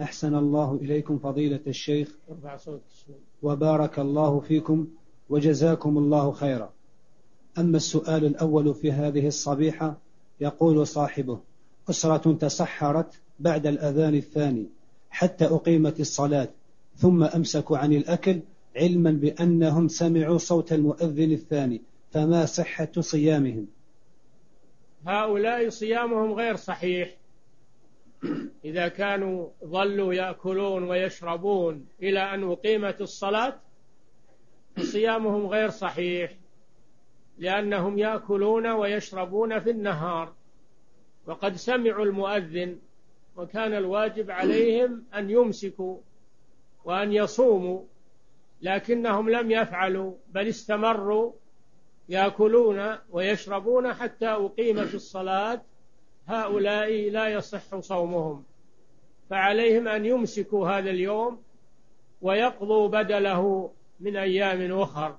أحسن الله إليكم فضيلة الشيخ. وبارك الله فيكم وجزاكم الله خيرا. أما السؤال الأول في هذه الصبيحة يقول صاحبه أسرة تسحرت بعد الأذان الثاني حتى أقيمت الصلاة ثم أمسكوا عن الأكل علما بأنهم سمعوا صوت المؤذن الثاني فما صحة صيامهم؟ هؤلاء صيامهم غير صحيح. إذا كانوا ظلوا يأكلون ويشربون إلى أن أقيمت الصلاة صيامهم غير صحيح لأنهم يأكلون ويشربون في النهار. وقد سمعوا المؤذن وكان الواجب عليهم أن يمسكوا وأن يصوموا لكنهم لم يفعلوا بل استمروا يأكلون ويشربون حتى أقيمت الصلاة. هؤلاء لا يصح صومهم. فعليهم أن يمسكوا هذا اليوم ويقضوا بدله من أيام أخر.